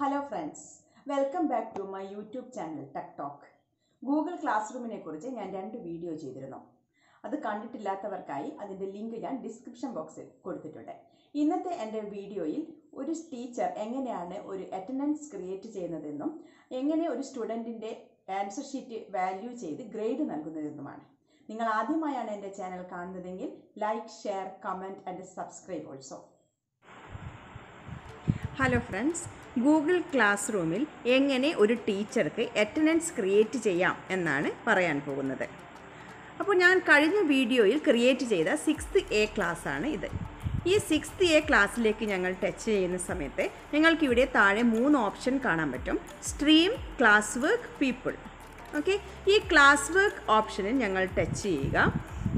Hello friends welcome back to my YouTube channel tech talk Google class റൂമിനെ കുറിച്ച് ഞാൻ രണ്ട് video ചെയ്തിരുന്നു. അത് കണ്ടിട്ടില്ലാത്തവർക്കായി അതിന്റെ ലിങ്ക് ഞാൻ ഡിസ്ക്രിപ്ഷൻ ബോക്സിൽ കൊടുത്തിട്ടുണ്ട്. ഇന്നത്തെ എന്റെ വീഡിയോയിൽ ഒരു ടീച്ചർ എങ്ങനെയാണ് ഒരു അറ്റൻഡൻസ് ക്രിയേറ്റ് ചെയ്യുന്നതെന്നും എങ്ങനെ ഒരു സ്റ്റുഡന്റിന്റെ ആൻസർ ഷീറ്റ് വാല്യൂ ചെയ്ത് ഗ്രേഡ് നൽകുന്നതെന്നുമാണ്. നിങ്ങൾ ആദ്യമായാണ് എന്റെ ചാനൽ കാണുന്നതെങ്കിൽ like share comment and subscribe also hello friends Google class റൂമിൽ എങ്ങനെ ഒരു ടീച്ചർക്ക് അറ്റൻഡൻസ് ക്രിയേറ്റ് ചെയ്യാം എന്നാണ് പറയാൻ പോകുന്നത്. അപ്പോൾ ഞാൻ കഴിഞ്ഞ വീഡിയോയിൽ ക്രിയേറ്റ് ചെയ്ത സിക്സ്ത് എ ക്ലാസ്സാണ് ഇത്. ഈ സിക്സ്ത് എ ക്ലാസ്സിലേക്ക് ഞങ്ങൾ ടച്ച് ചെയ്യുന്ന സമയത്ത് നിങ്ങൾക്കിവിടെ താഴെ മൂന്ന് ഓപ്ഷൻ കാണാൻ പറ്റും. Stream class work people okay ഈ ക്ലാസ് വർക്ക് ഓപ്ഷനിൽ ഞങ്ങൾ ടച്ച് ചെയ്യുക.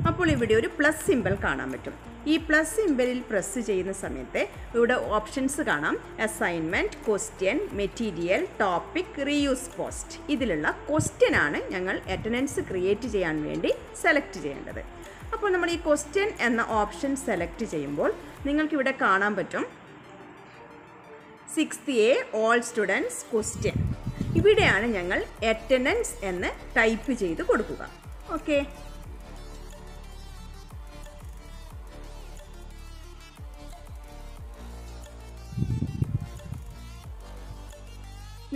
അപ്പോൾ ഇവിടെ ഒരു പ്ലസ് സിമ്പിൾ കാണാൻ പറ്റും. ഈ പ്ലസ് സിമ്പലിൽ പ്രസ് ചെയ്യുന്ന സമയത്ത് ഇവിടെ ഓപ്ഷൻസ് കാണാം. Assignment question material topic reuse post ഇതിലുള്ള ക്വസ്റ്റ്യൻ ആണ് ഞങ്ങൾ അറ്റൻഡൻസ് ക്രിയേറ്റ് ചെയ്യാൻ വേണ്ടി സെലക്ട് ചെയ്യേണ്ടത്. അപ്പോൾ നമ്മൾ ഈ ക്വസ്റ്റ്യൻ എന്ന ഓപ്ഷൻ സെലക്ട് ചെയ്യുമ്പോൾ നിങ്ങൾക്കിവിടെ കാണാൻ പറ്റും. Sixth A all students question ഇവിടെയാണ് ഞങ്ങൾ അറ്റൻഡൻസ് എന്ന് ടൈപ്പ് ചെയ്ത് കൊടുക്കുക. Okay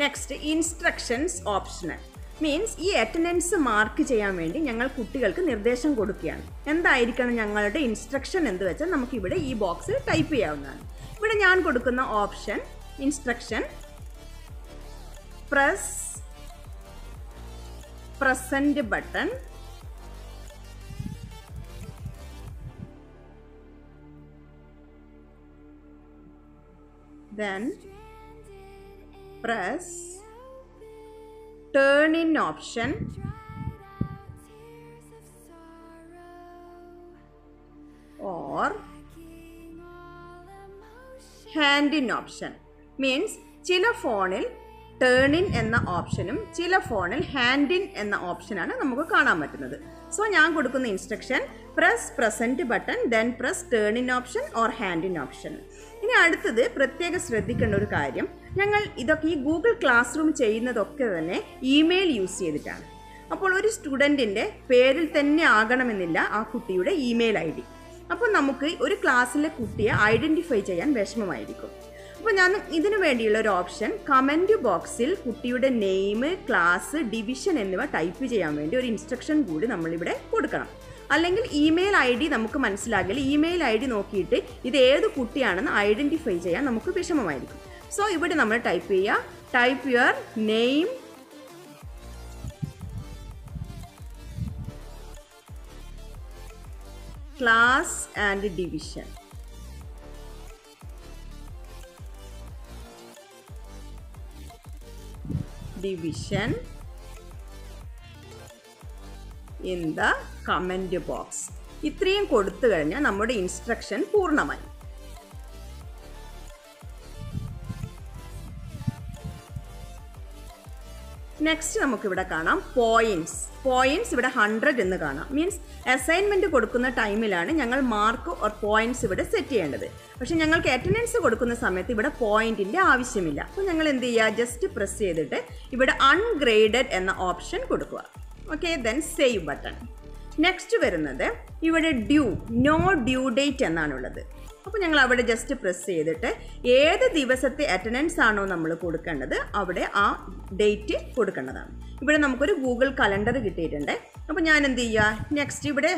next instructions optional means ഈ അറ്റൻഡൻസ് മാർക്ക് ചെയ്യാൻ വേണ്ടി ഞങ്ങൾ കുട്ടികൾക്ക് നിർദ്ദേശം കൊടുക്കുകയാണ്. എന്തായിരിക്കണം ഞങ്ങളുടെ ഇൻസ്ട്രക്ഷൻ എന്ന് വെച്ചാൽ നമുക്കിവിടെ ഈ ബോക്സിൽ ടൈപ്പ് ചെയ്യാവുന്നതാണ്. ഇവിടെ ഞാൻ കൊടുക്കുന്ന option instruction press present button then press turn in option. Or hand in option. Means ചില ഫോണിൽ ടേൺ ഇൻ എന്ന ഓപ്ഷനും ചില ഫോണിൽ ഹാൻഡ് ഇൻ എന്ന ഓപ്ഷനാണ് നമുക്ക് കാണാൻ പറ്റുന്നത്. സോ ഞാൻ കൊടുക്കുന്ന instruction press present button then press turn in option or hand in option ഇനി അടുത്തത് പ്രത്യേകം ശ്രദ്ധിക്കേണ്ട ഒരു കാര്യം ഞങ്ങൾ ഇതൊക്കെ ഈ ഗൂഗിൾ ക്ലാസ് റൂം ചെയ്യുന്നതൊക്കെ തന്നെ ഇമെയിൽ യൂസ് ചെയ്തിട്ടാണ്. അപ്പോൾ ഒരു സ്റ്റുഡന്റിന്റെ പേരിൽ തന്നെ ആകണമെന്നില്ല ആ കുട്ടിയുടെ ഇമെയിൽ ഐ ഡി. അപ്പോൾ നമുക്ക് ഒരു ക്ലാസ്സിലെ കുട്ടിയെ ഐഡന്റിഫൈ ചെയ്യാൻ വിഷമമായിരിക്കും. അപ്പോൾ ഞാൻ ഇതിനു വേണ്ടിയുള്ള ഒരു ഓപ്ഷൻ കമന്റ് ബോക്സിൽ കുട്ടിയുടെ നെയിം ക്ലാസ് ഡിവിഷൻ എന്നിവ ടൈപ്പ് ചെയ്യാൻ വേണ്ടി ഒരു ഇൻസ്ട്രക്ഷൻ കൂടി നമ്മളിവിടെ കൊടുക്കണം. അല്ലെങ്കിൽ ഇമെയിൽ ഐ ഡി നമുക്ക് മനസ്സിലാകില്ല. ഇമെയിൽ ഐ ഡി നോക്കിയിട്ട് ഇത് ഏത് കുട്ടിയാണെന്ന് ഐഡന്റിഫൈ ചെയ്യാൻ നമുക്ക് വിഷമമായിരിക്കും. സോ ഇവിടെ നമ്മൾ ടൈപ്പ് ചെയ്യുക type your name class and division division in the comment box ഇത്രയും കൊടുത്തു കഴിഞ്ഞാൽ നമ്മുടെ ഇൻസ്ട്രക്ഷൻ പൂർണമായി. നെക്സ്റ്റ് നമുക്കിവിടെ കാണാം പോയിന്റ്സ് പോയിന്റ്സ് ഇവിടെ ഹൺഡ്രഡ് എന്ന് കാണാം. മീൻസ് അസൈൻമെന്റ് കൊടുക്കുന്ന ടൈമിലാണ് ഞങ്ങൾ മാർക്ക് ഓർ പോയിന്റ്സ് ഇവിടെ സെറ്റ് ചെയ്യേണ്ടത്. പക്ഷേ ഞങ്ങൾക്ക് അറ്റൻഡൻസ് കൊടുക്കുന്ന സമയത്ത് ഇവിടെ പോയിന്റിന്റെ ആവശ്യമില്ല. അപ്പോൾ ഞങ്ങൾ എന്ത് ചെയ്യുക? ജസ്റ്റ് പ്രസ് ചെയ്തിട്ട് ഇവിടെ അൺഗ്രേഡഡ് എന്ന ഓപ്ഷൻ കൊടുക്കുക. Okay then save button next വരുന്നത് ഇവിടെ ഡ്യൂ നോ ഡ്യൂ ഡേറ്റ് എന്നാണുള്ളത്. അപ്പോൾ ഞങ്ങൾ അവിടെ ജസ്റ്റ് പ്രസ് ചെയ്തിട്ട് ഏത് ദിവസത്തെ അറ്റൻഡൻസ് ആണോ നമ്മൾ കൊടുക്കേണ്ടത് അവിടെ ആ ഡേറ്റ് കൊടുക്കേണ്ടതാണ്. ഇവിടെ നമുക്കൊരു ഗൂഗിൾ കലണ്ടർ കിട്ടിയിട്ടുണ്ട്. അപ്പോൾ ഞാൻ എന്ത് ചെയ്യുക നെക്സ്റ്റ് ഇവിടെ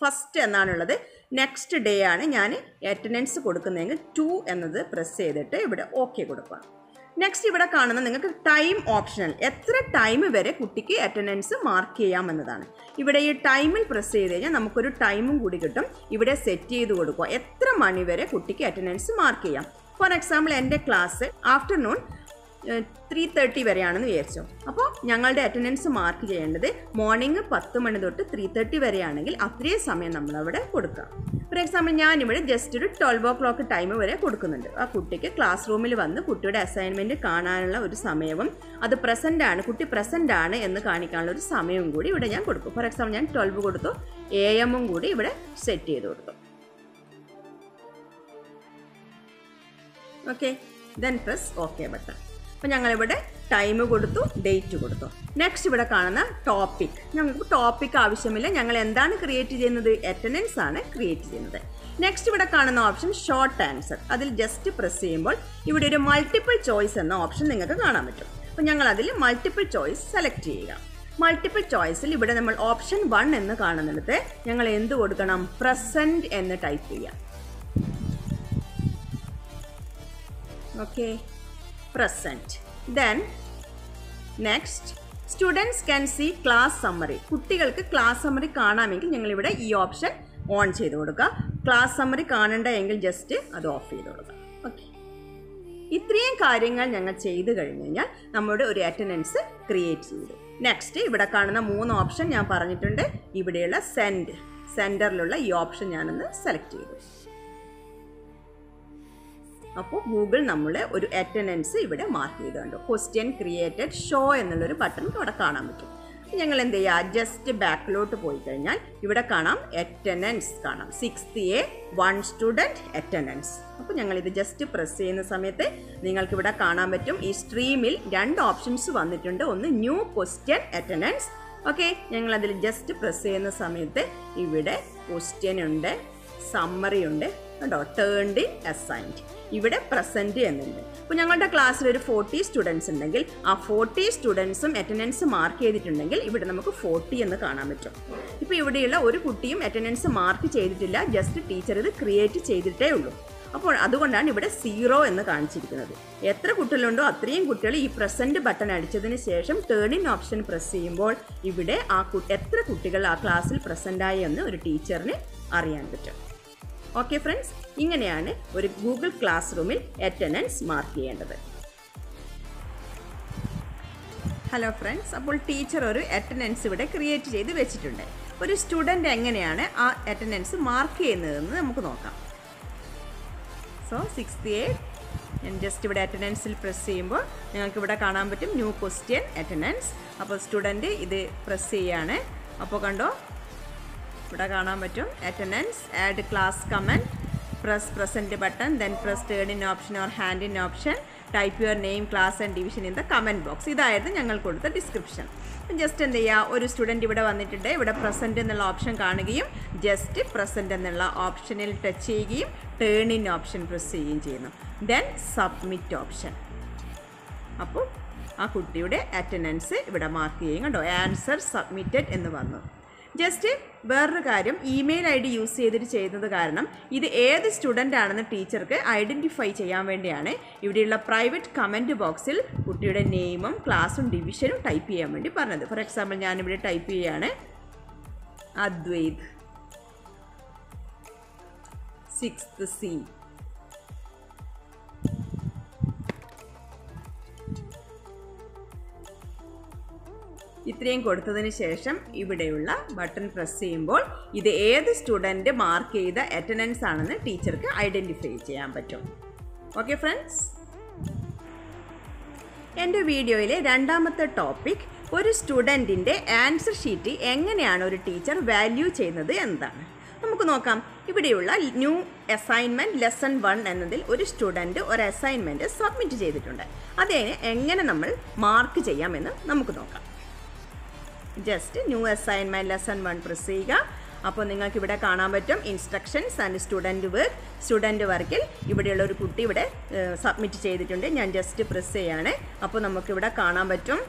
ഫസ്റ്റ് എന്നാണുള്ളത്. നെക്സ്റ്റ് ഡേ ആണ് ഞാൻ അറ്റൻഡൻസ് കൊടുക്കുന്നതെങ്കിൽ ടു എന്നത് പ്രസ് ചെയ്തിട്ട് ഇവിടെ ഓക്കെ കൊടുക്കുക. നെക്സ്റ്റ് ഇവിടെ കാണുന്ന നിങ്ങൾക്ക് ടൈം ഓപ്ഷണൽ എത്ര ടൈം വരെ കുട്ടിക്ക് അറ്റൻഡൻസ് മാർക്ക് ചെയ്യാമെന്നതാണ് ഇവിടെ ഈ ടൈമിൽ പ്രസ് ചെയ്ത് കഴിഞ്ഞാൽ നമുക്കൊരു ടൈമും കൂടി കിട്ടും. ഇവിടെ സെറ്റ് ചെയ്ത് കൊടുക്കുക. എത്ര മണി വരെ കുട്ടിക്ക് അറ്റൻഡൻസ് മാർക്ക് ചെയ്യാം. ഫോർ എക്സാമ്പിൾ എന്റെ ക്ലാസ് ആഫ്റ്റർനൂൺ ത്രീ തേർട്ടി വരെയാണെന്ന് വിചാരിച്ചോ. അപ്പോൾ ഞങ്ങളുടെ അറ്റൻഡൻസ് മാർക്ക് ചെയ്യേണ്ടത് മോർണിംഗ് പത്ത് മണി തൊട്ട് ത്രീ തേർട്ടി വരെയാണെങ്കിൽ അത്രയും സമയം നമ്മളവിടെ കൊടുക്കുക. ഫോർ എക്സാമ്പിൾ ഞാനിവിടെ ജസ്റ്റ് ഒരു ട്വൽവ് ഓ ക്ലോക്ക് ടൈം വരെ കൊടുക്കുന്നുണ്ട്. ആ കുട്ടിക്ക് ക്ലാസ് റൂമിൽ വന്ന് കുട്ടിയുടെ അസൈൻമെന്റ് കാണാനുള്ള ഒരു സമയവും അത് പ്രസന്റ് ആണ് കുട്ടി പ്രസന്റ് ആണ് എന്ന് കാണിക്കാനുള്ള ഒരു സമയവും കൂടി ഇവിടെ ഞാൻ കൊടുക്കും. ഫോർ എക്സാമ്പിൾ ഞാൻ ട്വൽവ് കൊടുത്തു എ എമ്മും കൂടി ഇവിടെ സെറ്റ് ചെയ്ത് കൊടുത്തു. Okay then press okay button അപ്പോൾ ഞങ്ങളിവിടെ ടൈം കൊടുത്തു ഡേറ്റ് കൊടുത്തു. നെക്സ്റ്റ് ഇവിടെ കാണുന്ന ടോപ്പിക് ഞങ്ങൾക്ക് ടോപ്പിക് ആവശ്യമില്ല. ഞങ്ങൾ എന്താണ് ക്രിയേറ്റ് ചെയ്യുന്നത്? അറ്റൻഡൻസ് ആണ് ക്രിയേറ്റ് ചെയ്യുന്നത്. നെക്സ്റ്റ് ഇവിടെ കാണുന്ന ഓപ്ഷൻ ഷോർട്ട് ആൻസർ അതിൽ ജസ്റ്റ് പ്രസ് ചെയ്യുമ്പോൾ ഇവിടെ ഒരു മൾട്ടിപ്പിൾ ചോയ്സ് എന്ന ഓപ്ഷൻ നിങ്ങൾക്ക് കാണാൻ പറ്റും. അപ്പോൾ ഞങ്ങൾ അതിൽ മൾട്ടിപ്പിൾ ചോയ്സ് സെലക്ട് ചെയ്യുക. മൾട്ടിപ്പിൾ ചോയ്സിൽ ഇവിടെ നമ്മൾ ഓപ്ഷൻ വൺ എന്ന് കാണുന്നിടത്ത് ഞങ്ങൾ എന്ത് കൊടുക്കണം? പ്രസന്റ് എന്ന് ടൈപ്പ് ചെയ്യാം okay present then next students can see class summary കുട്ടികൾക്ക് ക്ലാസ് സമ്മറി കാണാമെങ്കിൽ ഞങ്ങളിവിടെ ഈ ഓപ്ഷൻ ഓൺ ചെയ്ത് കൊടുക്കുക. ക്ലാസ് സമ്മറി കാണണ്ട എങ്കിൽ ജസ്റ്റ് അത് ഓഫ് ചെയ്ത് കൊടുക്കുക. ഓക്കെ ഇത്രയും കാര്യങ്ങൾ ഞങ്ങൾ ചെയ്തു കഴിഞ്ഞ് കഴിഞ്ഞാൽ നമ്മുടെ ഒരു അറ്റൻഡൻസ് ക്രിയേറ്റ് ചെയ്തു. നെക്സ്റ്റ് ഇവിടെ കാണുന്ന മൂന്ന് ഓപ്ഷൻ ഞാൻ പറഞ്ഞിട്ടുണ്ട്. ഇവിടെയുള്ള സെൻഡ് സെന്ററിലുള്ള ഈ ഓപ്ഷൻ ഞാനൊന്ന് സെലക്ട് ചെയ്തു. അപ്പോൾ ഗൂഗിൾ നമ്മളെ ഒരു അറ്റൻഡൻസ് ഇവിടെ മാർക്ക് ചെയ്തുകൊണ്ട് കണ്ടു ക്വസ്റ്റ്യൻ ക്രിയേറ്റഡ് ഷോ എന്നുള്ളൊരു ബട്ടൺ അവിടെ കാണാൻ പറ്റും. ഞങ്ങൾ എന്ത് ചെയ്യുക ജസ്റ്റ് ബാക്കിലോട്ട് പോയി കഴിഞ്ഞാൽ ഇവിടെ കാണാം അറ്റൻഡൻസ് കാണാം. Sixth A one student attendance അപ്പോൾ ഞങ്ങൾ ഇത് ജസ്റ്റ് പ്രസ് ചെയ്യുന്ന സമയത്ത് നിങ്ങൾക്ക് ഇവിടെ കാണാൻ പറ്റും. ഈ സ്ട്രീമിൽ രണ്ട് ഓപ്ഷൻസ് വന്നിട്ടുണ്ട്. ഒന്ന് ന്യൂ ക്വസ്റ്റ്യൻ അറ്റൻഡൻസ് ഓക്കെ ഞങ്ങളതിൽ ജസ്റ്റ് പ്രസ് ചെയ്യുന്ന സമയത്ത് ഇവിടെ ക്വസ്റ്റ്യൻ ഉണ്ട് സമ്മറി ഉണ്ട് കേട്ടോ ടേൺഡ് അസൈൻഡ് ഇവിടെ പ്രസന്റ് എന്നുണ്ട്. അപ്പോൾ ഞങ്ങളുടെ ക്ലാസ്സിൽ ഒരു ഫോർട്ടി സ്റ്റുഡൻസ് ഉണ്ടെങ്കിൽ ആ ഫോർട്ടി സ്റ്റുഡൻസും അറ്റൻഡൻസ് മാർക്ക് ചെയ്തിട്ടുണ്ടെങ്കിൽ ഇവിടെ നമുക്ക് ഫോർട്ടി എന്ന് കാണാൻ പറ്റും. ഇപ്പോൾ ഇവിടെയുള്ള ഒരു കുട്ടിയും അറ്റൻഡൻസ് മാർക്ക് ചെയ്തിട്ടില്ല ജസ്റ്റ് ടീച്ചർ ഇത് ക്രിയേറ്റ് ചെയ്തിട്ടേ ഉള്ളൂ. അപ്പോൾ അതുകൊണ്ടാണ് ഇവിടെ സീറോ എന്ന് കാണിച്ചിരിക്കുന്നത്. എത്ര കുട്ടികളുണ്ടോ അത്രയും കുട്ടികൾ ഈ പ്രസന്റ് ബട്ടൺ അടിച്ചതിന് ശേഷം ടേൺ ഇൻ ഓപ്ഷൻ പ്രസ് ചെയ്യുമ്പോൾ ഇവിടെ ആ എത്ര കുട്ടികൾ ആ ക്ലാസ്സിൽ പ്രസന്റായി എന്ന് ഒരു ടീച്ചറിന് അറിയാൻ പറ്റും. ഓക്കെ ഫ്രണ്ട്സ് ഇങ്ങനെയാണ് ഒരു ഗൂഗിൾ ക്ലാസ് റൂമിൽ അറ്റൻഡൻസ് മാർക്ക് ചെയ്യേണ്ടത്. ഹലോ ഫ്രണ്ട്സ് അപ്പോൾ ടീച്ചർ ഒരു അറ്റൻഡൻസ് ഇവിടെ ക്രിയേറ്റ് ചെയ്ത് വെച്ചിട്ടുണ്ട്. ഒരു സ്റ്റുഡന്റ് എങ്ങനെയാണ് ആ അറ്റൻഡൻസ് മാർക്ക് ചെയ്യുന്നതെന്ന് നമുക്ക് നോക്കാം. സോ സിക്സ്ത് എയ്റ്റ് ഞാൻ ജസ്റ്റ് ഇവിടെ അറ്റൻഡൻസിൽ പ്രസ് ചെയ്യുമ്പോൾ നിങ്ങൾക്ക് ഇവിടെ കാണാൻ പറ്റും ന്യൂ ക്വസ്റ്റ്യൻ അറ്റൻഡൻസ് അപ്പോൾ സ്റ്റുഡന്റ് ഇത് പ്രസ് ചെയ്യാണ്. അപ്പോൾ കണ്ടോ ഇവിടെ കാണാൻ പറ്റും. Attendance add class comment press present button then press turn in option or hand in option type your name class and division in the comment box ഇതായിരുന്നു ഞങ്ങൾ കൊടുത്ത ഡിസ്ക്രിപ്ഷൻ ജസ്റ്റ് എന്ത് ചെയ്യുക ഒരു സ്റ്റുഡന്റ് ഇവിടെ വന്നിട്ടുണ്ട്. ഇവിടെ പ്രസന്റ് എന്നുള്ള ഓപ്ഷൻ കാണുകയും ജസ്റ്റ് പ്രസന്റ് എന്നുള്ള ഓപ്ഷനിൽ ടച്ച് ചെയ്യുകയും ടേൺ ഇൻ ഓപ്ഷൻ പ്രസ് ചെയ്യുകയും ചെയ്യുന്നു. ദെൻ സബ്മിറ്റ് ഓപ്ഷൻ അപ്പോൾ ആ കുട്ടിയുടെ അറ്റൻഡൻസ് ഇവിടെ മാർക്ക് ചെയ്യും കണ്ടോ? ആൻസർ സബ്മിറ്റഡ് എന്ന് വന്നു. ജസ്റ്റ് വേറൊരു കാര്യം ഇമെയിൽ ഐ ഡി യൂസ് ചെയ്തിട്ട് ചെയ്യുന്നത് കാരണം ഇത് ഏത് സ്റ്റുഡന്റ് ആണെന്ന് ടീച്ചർക്ക് ഐഡന്റിഫൈ ചെയ്യാൻ വേണ്ടിയാണ്. ഇവിടെയുള്ള പ്രൈവറ്റ് കമന്റ് ബോക്സിൽ കുട്ടിയുടെ നെയിമും ക്ലാസ്സും ഡിവിഷനും ടൈപ്പ് ചെയ്യാൻ വേണ്ടി പറഞ്ഞത്. ഫോർ എക്സാമ്പിൾ ഞാനിവിടെ ടൈപ്പ് ചെയ്യുകയാണ് അദ്വൈത് സിക്സ്ത് സി ഇത്രയും കൊടുത്തതിന് ശേഷം ഇവിടെയുള്ള ബട്ടൺ പ്രസ് ചെയ്യുമ്പോൾ ഇത് ഏത് സ്റ്റുഡന്റ് മാർക്ക് ചെയ്ത അറ്റൻഡൻസ് ആണെന്ന് ടീച്ചർക്ക് ഐഡന്റിഫൈ ചെയ്യാൻ പറ്റും. ഓക്കെ ഫ്രണ്ട്സ് എന്റെ വീഡിയോയിലെ രണ്ടാമത്തെ ടോപ്പിക് ഒരു സ്റ്റുഡന്റിന്റെ ആൻസർ ഷീറ്റ് എങ്ങനെയാണ് ഒരു ടീച്ചർ വാല്യൂ ചെയ്യുന്നത് എന്താണ് നമുക്ക് നോക്കാം. ഇവിടെയുള്ള ന്യൂ അസൈൻമെന്റ് ലെസൺ വൺ എന്നതിൽ ഒരു സ്റ്റുഡന്റ് ഒരു അസൈൻമെന്റ് സബ്മിറ്റ് ചെയ്തിട്ടുണ്ട്. അതിനെ എങ്ങനെ നമ്മൾ മാർക്ക് ചെയ്യാമെന്ന് നമുക്ക് നോക്കാം. Just new assignment lesson one press ചെയ്യുക അപ്പോൾ നിങ്ങൾക്ക് ഇവിടെ കാണാൻ പറ്റും instructions and student work student വർക്കിൽ ഇവിടെയുള്ള ഒരു കുട്ടി ഇവിടെ സബ്മിറ്റ് ചെയ്തിട്ടുണ്ട്. ഞാൻ ജസ്റ്റ് പ്രസ് ചെയ്യാണ്. അപ്പോൾ നമുക്കിവിടെ കാണാൻ പറ്റും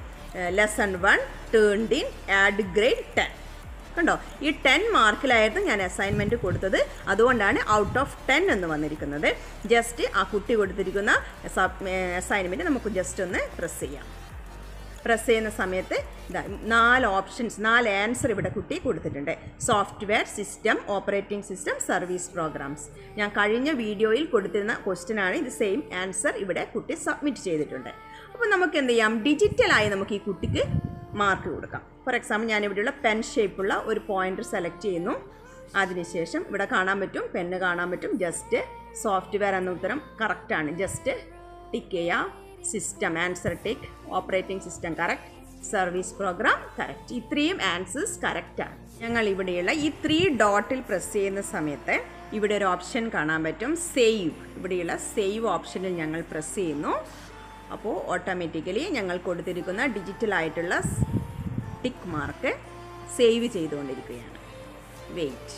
lesson one turned in add grade ten കണ്ടോ? ഈ ടെൻ മാർക്കിലായിരുന്നു ഞാൻ അസൈൻമെന്റ് കൊടുത്തത്. അതുകൊണ്ടാണ് ഔട്ട് ഓഫ് ടെൻ എന്ന് വന്നിരിക്കുന്നത്. ജസ്റ്റ് ആ കുട്ടി കൊടുത്തിരിക്കുന്ന അസൈൻമെന്റ് നമുക്ക് ജസ്റ്റ് ഒന്ന് പ്രസ് ചെയ്യാം. പ്രസ് ചെയ്യുന്ന സമയത്ത് നാല് ഓപ്ഷൻസ് നാല് ആൻസർ ഇവിടെ കുട്ടി കൊടുത്തിട്ടുണ്ട്. Software system operating system service programs ഞാൻ കഴിഞ്ഞ വീഡിയോയിൽ കൊടുത്തിരുന്ന ക്വസ്റ്റ്യനാണ് ഇത് സെയിം ആൻസർ ഇവിടെ കുട്ടി സബ്മിറ്റ് ചെയ്തിട്ടുണ്ട്. അപ്പോൾ നമുക്ക് എന്ത് ചെയ്യാം? ഡിജിറ്റലായി നമുക്ക് ഈ കുട്ടിക്ക് മാർക്ക് കൊടുക്കാം. ഫോർ എക്സാമ്പിൾ ഞാൻ ഇവിടെയുള്ള പെൻ ഷേപ്പുള്ള ഒരു പോയിന്റർ സെലക്ട് ചെയ്യുന്നു. അതിനുശേഷം ഇവിടെ കാണാൻ പറ്റും പെണ്ണ് കാണാൻ പറ്റും. ജസ്റ്റ് സോഫ്റ്റ്വെയർ എന്ന ഉത്തരം കറക്റ്റാണ് ജസ്റ്റ് ടിക്ക് ചെയ്യുക system answer tick operating system correct service program correct. ഇത്രയും ആൻസേഴ്സ് കറക്റ്റാണ് ഞങ്ങൾ ഇവിടെയുള്ള ഈ ത്രീ ഡോട്ടിൽ പ്രസ് ചെയ്യുന്ന സമയത്ത് ഇവിടെ ഒരു ഓപ്ഷൻ കാണാൻ പറ്റും. സേവ് ഇവിടെയുള്ള സേവ് ഓപ്ഷനിൽ ഞങ്ങൾ പ്രസ് ചെയ്യുന്നു. അപ്പോൾ ഓട്ടോമാറ്റിക്കലി ഞങ്ങൾ കൊടുത്തിരിക്കുന്ന ഡിജിറ്റലായിട്ടുള്ള ടിക്ക് മാർക്ക് സേവ് ചെയ്തുകൊണ്ടിരിക്കുകയാണ്. വെയിറ്റ്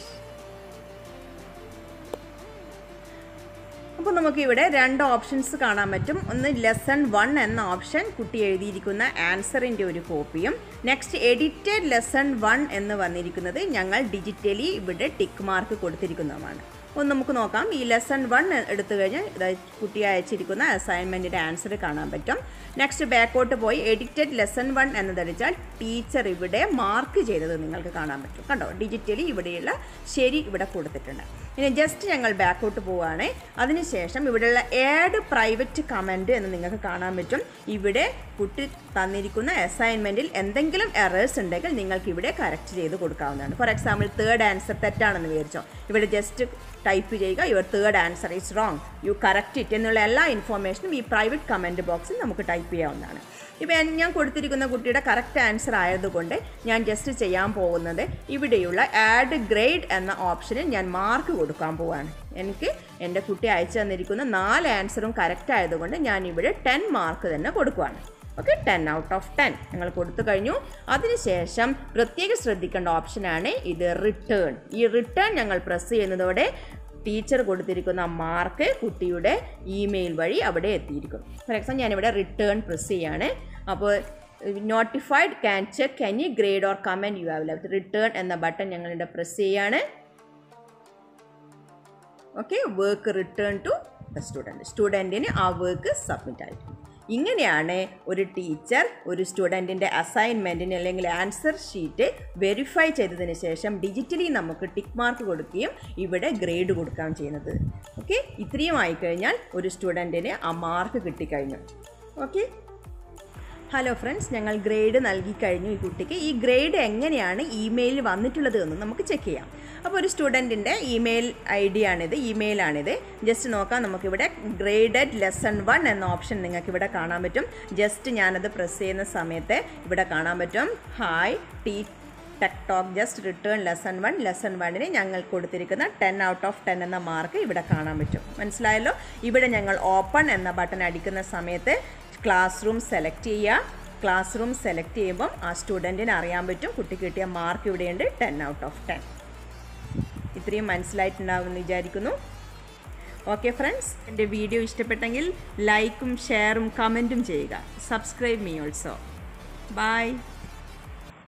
അപ്പോൾ നമുക്കിവിടെ രണ്ട് ഓപ്ഷൻസ് കാണാൻ പറ്റും. ഒന്ന് ലെസൺ വൺ എന്ന ഓപ്ഷൻ കുട്ടി എഴുതിയിരിക്കുന്ന ആൻസറിന്റെ ഒരു കോപ്പിയും നെക്സ്റ്റ് എഡിറ്റഡ് ലെസൺ വൺ എന്ന് വന്നിരിക്കുന്നത് ഞങ്ങൾ ഡിജിറ്റലി ഇവിടെ ടിക്ക് മാർക്ക് കൊടുത്തിരിക്കുന്നതുമാണ്. ഒന്ന് നമുക്ക് നോക്കാം. ഈ ലെസൺ വൺ എടുത്തു കഴിഞ്ഞാൽ ഇതായി കുട്ടി അയച്ചിരിക്കുന്ന അസൈൻമെന്റിന്റെ ആൻസർ കാണാൻ പറ്റും. നെക്സ്റ്റ് ബാക്കോട്ട് പോയി. എഡിറ്റഡ് ലെസൺ വൺ എന്നതടിച്ചാൽ ടീച്ചർ ഇവിടെ മാർക്ക് ചെയ്തത് നിങ്ങൾക്ക് കാണാൻ പറ്റും. കണ്ടോ? ഡിജിറ്റലി ഇവിടെയുള്ള ശരി ഇവിടെ കൊടുത്തിട്ടുണ്ട്. ഇനി ജസ്റ്റ് ഞങ്ങൾ ബാക്കോട്ട് പോവുകയാണെങ്കിൽ അതിനുശേഷം ഇവിടെയുള്ള ഏഡ് പ്രൈവറ്റ് കമന്റ് എന്ന് നിങ്ങൾക്ക് കാണാൻ പറ്റും. ഇവിടെ കുട്ടി തന്നിരിക്കുന്ന അസൈൻമെന്റിൽ എന്തെങ്കിലും എറേഴ്സ് ഉണ്ടെങ്കിൽ നിങ്ങൾക്ക് ഇവിടെ കറക്റ്റ് ചെയ്ത് കൊടുക്കാവുന്നതാണ്. ഫോർ എക്സാമ്പിൾ തേർഡ് ആൻസർ തെറ്റാണെന്ന് വിചാരിച്ചോ. ഇവിടെ ജസ്റ്റ് ടൈപ്പ് ചെയ്യുക your third answer is wrong you correct it എന്നുള്ള എല്ലാ ഇൻഫോർമേഷനും ഈ പ്രൈവറ്റ് കമന്റ് ബോക്സിൽ നമുക്ക് ടൈപ്പ് ചെയ്യാവുന്നതാണ്. ഇപ്പം ഞാൻ കൊടുത്തിരിക്കുന്ന കുട്ടിയുടെ കറക്റ്റ് ആൻസർ ആയതുകൊണ്ട് ഞാൻ ജസ്റ്റ് ചെയ്യാൻ പോകുന്നത് ഇവിടെയുള്ള ആഡ് ഗ്രേഡ് എന്ന ഓപ്ഷനിൽ ഞാൻ മാർക്ക് കൊടുക്കാൻ പോവാണ്. എനിക്ക് എന്റെ കുട്ടി അയച്ചു തന്നിരിക്കുന്ന നാല് ആൻസറും കറക്റ്റ് ആയതുകൊണ്ട് ഞാൻ ഇവിടെ ടെൻ മാർക്ക് തന്നെ കൊടുക്കുവാണ്. Okay ten out of ten നിങ്ങൾ കൊടുത്തു കഴിഞ്ഞു. അതിനുശേഷം പ്രത്യേകം ശ്രദ്ധിക്കേണ്ട ഓപ്ഷനാണ് ഇത് റിട്ടേൺ ഈ റിട്ടേൺ ഞങ്ങൾ പ്രസ് ചെയ്യുന്നതോടെ ടീച്ചർ കൊടുത്തിരിക്കുന്ന മാർക്ക് കുട്ടിയുടെ ഇമെയിൽ വഴി അവിടെ എത്തിയിരിക്കും ഫോർ എക്സാമ്പിൾ ഞാനിവിടെ റിട്ടേൺ പ്രസ് ചെയ്യാണ്. അപ്പോൾ notified can check any grade or comment you have left return എന്ന ബട്ടൺ ഞങ്ങളിവിടെ പ്രസ് ചെയ്യാണ്. Okay work return to the student സ്റ്റുഡന്റിന് ആ വർക്ക് സബ്മിറ്റ് ആയിട്ടുണ്ട് ഇങ്ങനെയാണ് ഒരു ടീച്ചർ ഒരു സ്റ്റുഡന്റിന്റെ അസൈൻമെന്റിന് അല്ലെങ്കിൽ ആൻസർ ഷീറ്റ് വെരിഫൈ ചെയ്തതിന് ശേഷം ഡിജിറ്റലി നമുക്ക് ടിക്ക് മാർക്ക് കൊടുക്കുകയും ഇവിടെ ഗ്രേഡ് കൊടുക്കുകയും ചെയ്യുന്നത്. ഓക്കെ? ഇത്രയും ആയിക്കഴിഞ്ഞാൽ ഒരു സ്റ്റുഡന്റിന് ആ മാർക്ക് കിട്ടിക്കഴിഞ്ഞു. ഓക്കെ? ഹലോ ഫ്രണ്ട്സ് ഞങ്ങൾ ഗ്രേഡ് നൽകി കഴിഞ്ഞു ഈ കുട്ടിക്ക്. ഈ ഗ്രേഡ് എങ്ങനെയാണ് ഇമെയിൽ വന്നിട്ടുള്ളത് എന്ന് നമുക്ക് ചെക്ക് ചെയ്യാം. അപ്പോൾ ഒരു സ്റ്റുഡന്റിന്റെ ഇമെയിൽ ഐ ഡി ആണിത്. ഇമെയിലാണിത് ജസ്റ്റ് നോക്കാം നമുക്കിവിടെ ഗ്രേഡഡ് ലെസൺ വൺ എന്ന ഓപ്ഷൻ നിങ്ങൾക്ക് ഇവിടെ കാണാൻ പറ്റും. ജസ്റ്റ് ഞാനത് പ്രസ് ചെയ്യുന്ന സമയത്ത് ഇവിടെ കാണാൻ പറ്റും. Hi T tech talk just return lesson one lesson വണ്ണിന് ഞങ്ങൾ കൊടുത്തിരിക്കുന്ന ടെൻ ഔട്ട് ഓഫ് ടെൻ എന്ന മാർക്ക് ഇവിടെ കാണാൻ പറ്റും. മനസ്സിലായല്ലോ? ഇവിടെ ഞങ്ങൾ ഓപ്പൺ എന്ന ബട്ടൺ അടിക്കുന്ന സമയത്ത് ക്ലാസ് റൂം സെലക്ട് ചെയ്യുക. ക്ലാസ് റൂം സെലക്ട് ചെയ്യുമ്പം ആ സ്റ്റുഡന്റിന് അറിയാൻ പറ്റും. കുട്ടി കിട്ടിയ മാർക്ക് ഇവിടെയുണ്ട്. ടെൻ ഔട്ട് ഓഫ് ടെൻ ഇത്രയും മനസ്സിലായിട്ടുണ്ടാവുമെന്ന് വിചാരിക്കുന്നു. ഓക്കെ ഫ്രണ്ട്സ് എന്റെ വീഡിയോ ഇഷ്ടപ്പെട്ടെങ്കിൽ ലൈക്കും ഷെയറും കമന്റും ചെയ്യുക. Subscribe me also by